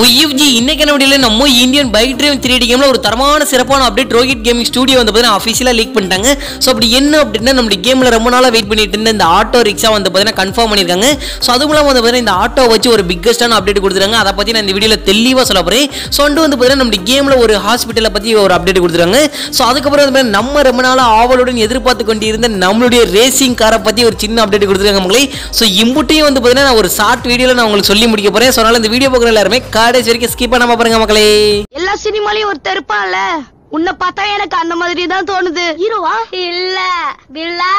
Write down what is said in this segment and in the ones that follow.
YFG இன்னைக்கு என்ன முடியல நம்ம Indian bike drive three D கேமில் ஒரு தரமான சிறப்பான அப்டேட் ரோஹித் கேமிங் ஸ்டுடியோ வந்து பார்த்தீங்கன்னா அஃபிஷியலாக லீக் பண்ணிட்டாங்க. ஸோ அப்படி என்ன அப்படின்னா நம்மளுடைய கேமில் ரொம்ப நாளாக வெயிட் பண்ணிட்டு இருந்த இந்த ஆட்டோ ரிக்ஷா வந்து பார்த்தீங்கன்னா கன்ஃபார்ம் பண்ணியிருக்காங்க. ஸோ அது மூலம் வந்து பார்த்தீங்கன்னா இந்த ஆட்டோ வச்சு ஒரு பிக்கஸ்டான அப்டேட் கொடுத்துருக்காங்க. அதை பற்றி நான் இந்த வீடியோவில் தெளிவாக சொல்ல போகிறேன் ஸோ வந்து வந்து பார்த்தீங்கன்னா நம்மளுடைய கேமில் ஒரு ஹாஸ்பிட்டலை பற்றி ஒரு அப்டேட் கொடுத்துருக்காங்க. ஸோ அதுக்கப்புறம் வந்து நம்ம ரொம்ப நாளாக ஆவலுடன் எதிர்பார்த்து கொண்டிருந்த நம்மளுடைய ரேசிங் காரை பற்றி ஒரு சின்ன அப்டேட் கொடுத்துருக்காங்க மக்களே. ஸோ இம்புட்டையும் வந்து பார்த்தீங்கன்னா நான் ஒரு ஷார்ட் வீடியோவில் நான் உங்களுக்கு சொல்லி முடிக்க போகிறேன் ஸோ அதனால் இந்த வீடியோ பார்க்குற எல்லாருமே கடைசி வரைக்கும் ஸ்கிப் பண்ணாம பாருங்க மக்களே. எல்லா சினிமாலயும் ஒருத்தர் இருப்பான்ல உன்னை பார்த்தா எனக்கு அந்த மாதிரி தான் தோணுது. ஹீரோவா? இல்ல. வில்லா.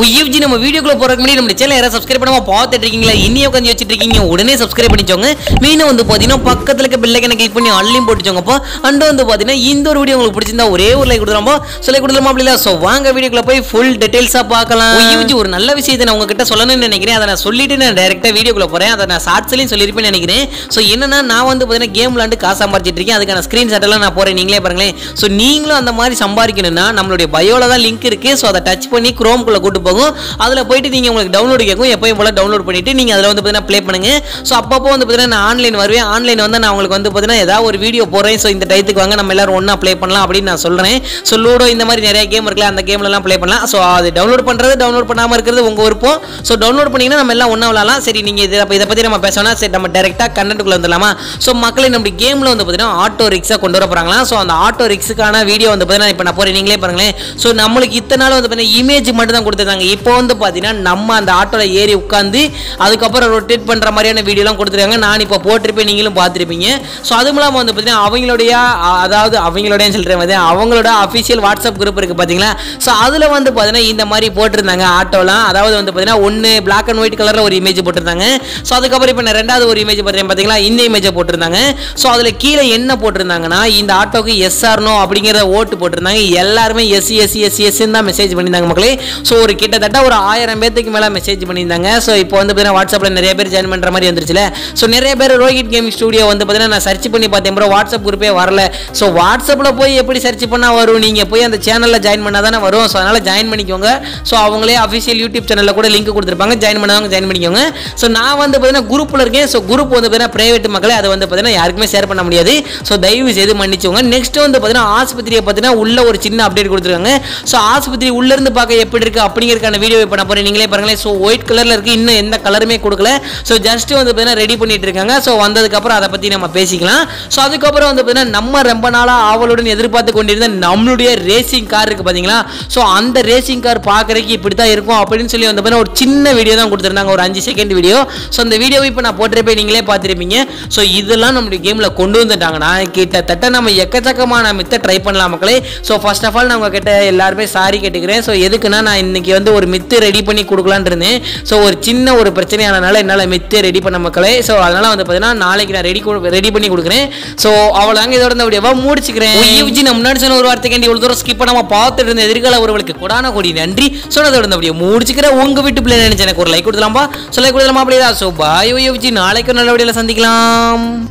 உய்எஃப்ஜி நம்ம வீடியோக்குள்ள போறதுக்கு முன்னாடி நம்ம சேனல் யாராவது சப்ஸ்கிரைப் பண்ணாம பார்த்துட்டு இருக்கீங்களா? இன்னியும் உட்காந்து வச்சுட்டு இருக்கீங்க உடனே சப்ஸ்கிரைப் பண்ணிச்சோங்க மெயினாக வந்து பார்த்தீங்கன்னா பக்கத்துல இருக்க பெல்லைக்கனை கிளிக் பண்ணி அள்ளியும் போட்டுச்சோங்கப்போ அண்ட் வந்து பார்த்தீங்கன்னா இந்த ஒரு வீடியோ உங்களுக்கு பிடிச்சிருந்தா ஒரே ஒரு லைக் கொடுத்துருமோ. சொல்லி கொடுத்துருமா அப்படி இல்லை ஸோ வாங்க வீடியோக்குள்ள போய் ஃபுல் டீடைல்ஸாக பார்க்கலாம். உய்எஃப்ஜி ஒரு நல்ல விஷயத்தை நான் உங்ககிட்ட சொல்லணும்னு நினைக்கிறேன். அதை நான் சொல்லிட்டு நான் டேரெக்டாக வீடியோக்குள்ள போறேன். அதை நான் ஷார்ட்ஸ்லையும் சொல்லியிருப்பேன் நினைக்கிறேன். ஸோ என்னன்னா நான் வந்து பார்த்தீங்கன்னா கேம் விளாண்டு காசு சம்பாரிச்சிட்டு இருக்கேன். அதுக்கான ஸ்க்ரீன் எல்லாம் நான் போறேன். நீங்களே பாருங்களேன். ஸோ நீங்களும் அந்த மாதிரி சம்பாதிக்கணும்னா நம்மளுடைய பயோல தான் லிங்க் இருக்கு. ஸோ அதை டச் பண்ணி குரோம்குள்ள கூட்டு போகும். அதில் போயிட்டு நீங்கள் உங்களுக்கு டவுன்லோடு கேட்கும் எப்பயும் போல டவுன்லோட் பண்ணிட்டு நீங்கள் அதில் வந்து பார்த்தீங்கன்னா ப்ளே பண்ணுங்க. ஸோ அப்பப்போ வந்து பார்த்தீங்கன்னா நான் ஆன்லைன் வருவேன். ஆன்லைன் வந்து நான் உங்களுக்கு வந்து பார்த்தீங்கன்னா ஏதாவது ஒரு வீடியோ போடுறேன். ஸோ இந்த டயத்துக்கு வாங்க நம்ம எல்லாரும் ஒன்றா ப்ளே பண்ணலாம் அப்படின்னு நான் சொல்கிறேன் ஸோ லூடோ இந்த மாதிரி நிறைய கேம் இருக்குல்ல அந்த கேம்லலாம் ப்ளே பண்ணலாம். ஸோ அது டவுன்லோட் பண்ணுறது டவுன்லோட் பண்ணாமல் இருக்கிறது உங்கள் விருப்பம். ஸோ டவுன்லோட் பண்ணிங்கன்னா நம்ம எல்லாம் ஒன்றா விளாடலாம் சரி நீங்கள் இதை இதை பற்றி நம்ம பேசணும்னா சரி நம்ம டேரெக்டாக கண்டென்ட்டுக்குள்ளே வந்துடலாமா? ஸோ மக்களை நம்ம கேமில் வந்து பார்த்தீங்கன்னா ஆட்டோ ரிக்ஸாக கொண்டு வர போகிறாங்களா ஸோ அந்த ஆட்டோ ரிக்ஸுக்கான வீடியோ வந்து பார்த்தீங்கன்னா இப்போ நான் போகிறேன் நீங்களே பாருங்களேன். ஸோ நம்மளுக்கு இத்தனை நாள் வந்து பார்த்தீங்கன்னா இமேஜ் மட்டும் தான் கொடுத்துருந்தாங்க. இப்போ வந்து பார்த்தீங்கன்னா நம்ம அந்த ஆட்டோவில் ஏறி உட்காந்து அதுக்கப்புறம் ரொட்டேட் பண்ணுற மாதிரியான வீடியோலாம் கொடுத்துருக்காங்க. நான் இப்போ போட்டிருப்பேன் நீங்களும் பார்த்துருப்பீங்க. ஸோ அதுவும் இல்லாமல் வந்து பார்த்தீங்கன்னா அவங்களுடைய அதாவது அவங்களுடைய சொல்கிறேன் வந்து அவங்களோட அஃபிஷியல் வாட்ஸ்அப் குரூப் இருக்குது பார்த்தீங்களா ஸோ அதில் வந்து பார்த்தீங்கன்னா இந்த மாதிரி போட்டிருந்தாங்க ஆட்டோலாம். அதாவது வந்து பார்த்தீங்கன்னா ஒன்று பிளாக் அண்ட் ஒயிட் கலரில் ஒரு இமேஜ் போட்டிருந்தாங்க. ஸோ அதுக்கப்புறம் இப்போ நான் ரெண்டாவது ஒரு இமேஜ் பார்த்தீங்கன்னா பார்த்தீங்களா இந்த இமேஜை போட்டிருந்தாங்க. ஸோ அதில் கீழே என்ன போட்டிருந்தாங்கன்னா இந்த ஆட்டோக்கு எஸ்ஆர்னோ அப்படிங்கிற ஓட்டு போட்டிருந்தாங்க. எல்லாருமே எஸ்சி எஸ்சி எஸ்சி எஸ்சின்னு தான் மெசேஜ் பண்ணியிருந்தாங்க மக்களே. ஸோ ஒரு கிட்டத்தட்ட ஒரு ஆயிரம் பேத்துக்கு மேலே மெசேஜ் பண்ணியிருந்தாங்க. ஸோ இப்போ வந்து பார்த்தீங்கன்னா வாட்ஸ்அப்பில் நிறைய பேர் ஜாயின் பண்ணுற மாதிரி வந்துருச்சுல. ஸோ நிறைய பேர் ரோஹித் கேமிங் ஸ்டுடியோ வந்து பார்த்தீங்கன்னா நான் சர்ச் பண்ணி பார்த்தேன் ப்ரோ வாட்ஸ்அப் குரூப்பே வரல. ஸோ வாட்ஸ்அப்பில் போய் எப்படி சர்ச் பண்ணால் வரும்? நீங்கள் போய் அந்த சேனலில் ஜாயின் பண்ணால் தானே வரும். ஸோ அதனால் ஜாயின் பண்ணிக்கோங்க. ஸோ அவங்களே அஃபிஷியல் யூடியூப் சேனலில் கூட லிங்க் கொடுத்துருப்பாங்க. ஜாயின் பண்ணவங்க ஜாயின் பண்ணிக்கோங்க. ஸோ நான் வந்து பார்த்தீங்கன்னா குரூப்பில் இருக்கேன். ஸோ குரூப் வந்து பார்த்தீங்கன்னா ப்ரைவேட் மக்களே அதை வந்து பார்த்தீங்கன்னா யாருக்குமே ஷேர் பண்ண முடியாது. ஸோ தயவு செய்து மன்னிச்சுக்கோங்க. நெக்ஸ்ட் வந்து பார்த்தீங்கன்னா ஆஸ்பத்திரியை பார்த்தீங்கன்னா உள்ள ஒரு சின்ன அப்டேட் கொடுத்துருக்காங்க. ஸோ ஆஸ்பத்திரி உள்ளேருந்து பார்க்க எப்படி இருக்குது அப்படிங்கிற அப்படிங்கிறதுக்கான வீடியோ இப்போ நான் போகிறேன் நீங்களே பாருங்களேன். ஸோ ஒயிட் கலரில் இருக்கு. இன்னும் எந்த கலருமே கொடுக்கல. ஸோ ஜஸ்ட் வந்து பார்த்தீங்கன்னா ரெடி பண்ணிட்டு இருக்காங்க. ஸோ வந்ததுக்கப்புறம் அதை பற்றி நம்ம பேசிக்கலாம். ஸோ அதுக்கப்புறம் வந்து பார்த்தீங்கன்னா நம்ம ரொம்ப நாளாக ஆவலுடன் எதிர்பார்த்து கொண்டிருந்த நம்மளுடைய ரேசிங் கார் இருக்கு பார்த்தீங்களா ஸோ அந்த ரேசிங் கார் பார்க்குறதுக்கு இப்படி தான் இருக்கும் அப்படின்னு சொல்லி வந்து பார்த்தீங்கன்னா ஒரு சின்ன வீடியோ தான் கொடுத்துருந்தாங்க. ஒரு அஞ்சு செகண்ட் வீடியோ ஸோ அந்த வீடியோவை இப்போ நான் போட்டிருப்பேன். நீங்களே பார்த்துருப்பீங்க. ஸோ இதெல்லாம் நம்மளுடைய கேமில் கொண்டு வந்துட்டாங்கன்னா கிட்டத்தட்ட நம்ம எக்கச்சக்கமான மித்த ட்ரை பண்ணலாம் மக்களே. ஸோ ஃபர்ஸ்ட் ஆஃப் ஆல் நான் உங்ககிட்ட எல்லாருமே சாரி கேட்டுக்கிறேன். ஸோ எதுக்குன்னா நான் இன்னைக்கு வந்து ஒரு மித்து ரெடி பண்ணி கொடுக்கலான்னு இருந்தேன். ஸோ ஒரு சின்ன ஒரு பிரச்சனையானனால என்னால் மித்து ரெடி பண்ண மக்களே ஸோ அதனால வந்து பார்த்தீங்கன்னா நாளைக்கு நான் ரெடி ரெடி பண்ணி கொடுக்குறேன். ஸோ அவ்வளோதாங்க இதோட இந்த வீடியோவா முடிச்சுக்கிறேன். யூஜி நம்ம முன்னாடி சொன்ன ஒரு வார்த்தைக்காண்டி இவ்வளோ தூரம் ஸ்கிப் பண்ணாமல் பார்த்துட்டு இருந்த எதிர்கால ஒருவளுக்கு கொடான கொடி நன்றி. அதோட இந்த வீடியோ முடிச்சுக்கிறேன். உங்க வீட்டு பிள்ளை நினைச்சு எனக்கு ஒரு லைக் கொடுத்துலாம்பா சொல்ல கொடுத்துலாமா அப்படியா. ஸோ பாய் யூஜி நாளைக்கு நல்ல வீடியோவில் சந்திக்கலாம்.